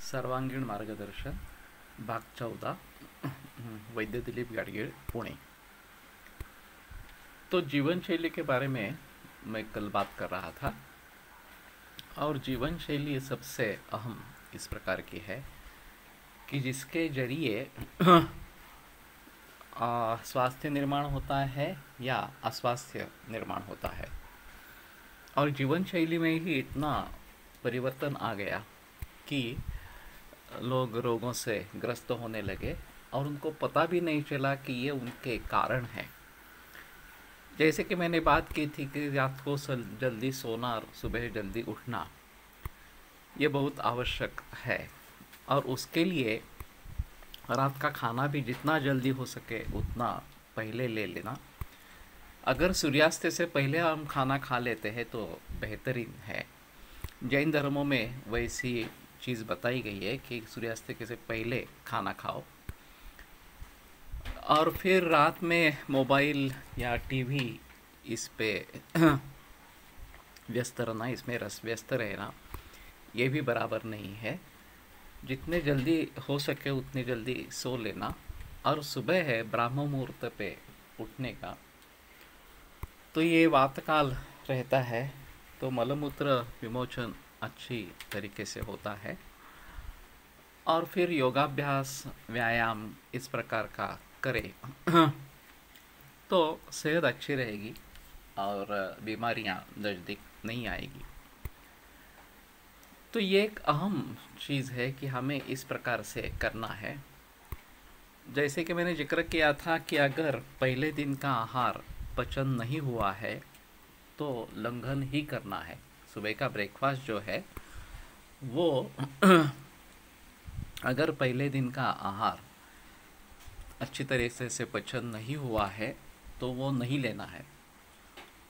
सर्वांगीण मार्गदर्शन. भाग चौदह वैद्य दिलीप गाडगीळ, पुणे. तो जीवन शैली के बारे में मैं कल बात कर रहा था और जीवन शैली सबसे अहम इस प्रकार की है कि जिसके ज़रिए स्वास्थ्य निर्माण होता है या अस्वास्थ्य निर्माण होता है। और जीवन शैली में ही इतना परिवर्तन आ गया कि लोग रोगों से ग्रस्त होने लगे और उनको पता भी नहीं चला कि ये उनके कारण हैं। जैसे कि मैंने बात की थी कि रात को जल्दी सोना और सुबह जल्दी उठना, ये बहुत आवश्यक है। और उसके लिए रात का खाना भी जितना जल्दी हो सके उतना पहले ले लेना। अगर सूर्यास्त से पहले हम खाना खा लेते हैं तो बेहतरीन है। जैन धर्मों में वैसी चीज़ बताई गई है कि सूर्यास्त के से पहले खाना खाओ। और फिर रात में मोबाइल या टीवी इस पे व्यस्त रहना, इसमें रस व्यस्त रहना, ये भी बराबर नहीं है। जितने जल्दी हो सके उतनी जल्दी सो लेना। और सुबह है ब्राह्म मुहूर्त पे उठने का तो ये वातकाल रहता है। तो मलमूत्र विमोचन अच्छी तरीके से होता है। और फिर योगाभ्यास, व्यायाम इस प्रकार का करें। तो सेहत अच्छी रहेगी और बीमारियाँ नज़दीक नहीं आएगी। तो ये एक अहम चीज़ है कि हमें इस प्रकार से करना है। जैसे कि मैंने ज़िक्र किया था कि अगर पहले दिन का आहार पचन नहीं हुआ है तो लंघन ही करना है। सुबह का ब्रेकफास्ट जो है वो अगर पहले दिन का आहार अच्छी तरीके से पचन नहीं हुआ है तो वो नहीं लेना है।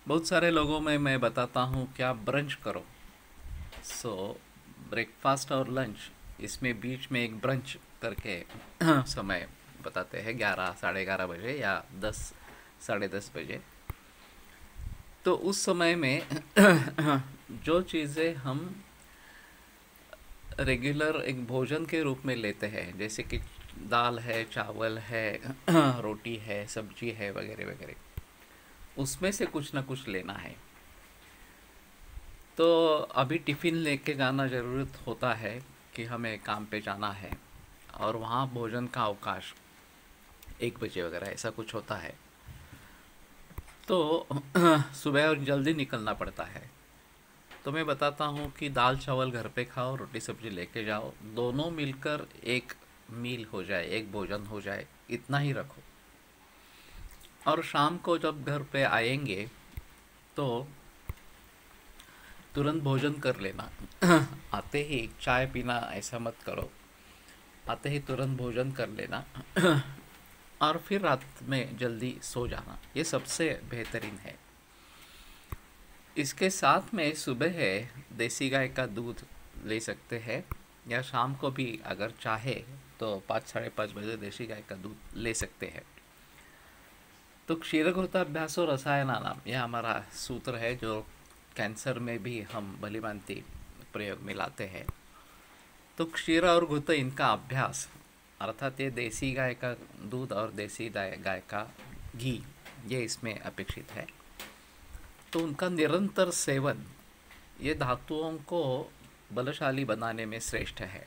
बहुत सारे लोगों में मैं बताता हूँ क्या ब्रंच करो। सो so, ब्रेकफास्ट और लंच इसमें बीच में एक ब्रंच करके समय बताते हैं ग्यारह साढ़े ग्यारह बजे या दस साढ़े दस बजे। तो उस समय में जो चीज़ें हम रेगुलर एक भोजन के रूप में लेते हैं, जैसे कि दाल है, चावल है, रोटी है, सब्ज़ी है वगैरह वगैरह, उसमें से कुछ ना कुछ लेना है। तो अभी टिफ़िन लेके जाना ज़रूरत होता है कि हमें काम पे जाना है और वहाँ भोजन का अवकाश एक बजे वगैरह ऐसा कुछ होता है। तो सुबह और जल्दी निकलना पड़ता है। तो मैं बताता हूँ कि दाल चावल घर पे खाओ, रोटी सब्ज़ी लेके जाओ, दोनों मिलकर एक मील हो जाए, एक भोजन हो जाए, इतना ही रखो। और शाम को जब घर पे आएँगे तो तुरंत भोजन कर लेना। आते ही चाय पीना ऐसा मत करो। आते ही तुरंत भोजन कर लेना। और फिर रात में जल्दी सो जाना। ये सबसे बेहतरीन है। इसके साथ में सुबह है, देसी गाय का दूध ले सकते हैं, या शाम को भी अगर चाहे तो पाँच, साढ़े पाँच बजे देसी गाय का दूध ले सकते हैं। तो क्षीरघृताभ्यास और रसायनानाम यह हमारा सूत्र है जो कैंसर में भी हम भलीभांति प्रयोग में लाते हैं। तो क्षीर और घृत इनका अभ्यास, अर्थात ये देसी गाय का दूध और देसी गाय का घी, ये इसमें अपेक्षित है। तो उनका निरंतर सेवन, ये धातुओं को बलशाली बनाने में श्रेष्ठ है।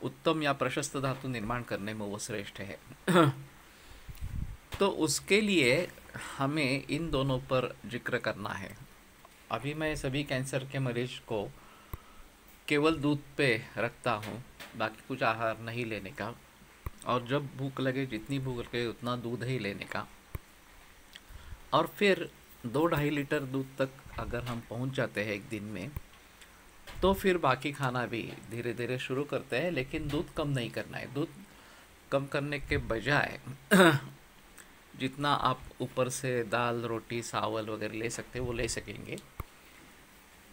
उत्तम या प्रशस्त धातु निर्माण करने में वो श्रेष्ठ है। तो उसके लिए हमें इन दोनों पर ज़िक्र करना है। अभी मैं सभी कैंसर के मरीज़ को केवल दूध पे रखता हूँ, बाकी कुछ आहार नहीं लेने का। और जब भूख लगे, जितनी भूख लगे, उतना दूध ही लेने का। और फिर दो ढाई लीटर दूध तक अगर हम पहुँच जाते हैं एक दिन में तो फिर बाकी खाना भी धीरे धीरे शुरू करते हैं, लेकिन दूध कम नहीं करना है। दूध कम करने के बजाय जितना आप ऊपर से दाल, रोटी, चावल वगैरह ले सकते वो ले सकेंगे।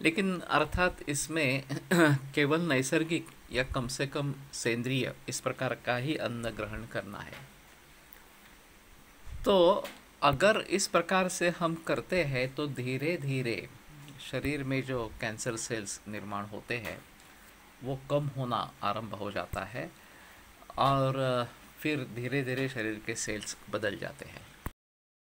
लेकिन अर्थात इसमें केवल नैसर्गिक या कम से कम सेंद्रीय इस प्रकार का ही अन्न ग्रहण करना है। तो अगर इस प्रकार से हम करते हैं तो धीरे धीरे शरीर में जो कैंसर सेल्स निर्माण होते हैं, वो कम होना आरंभ हो जाता है और फिर धीरे धीरे शरीर के सेल्स बदल जाते हैं।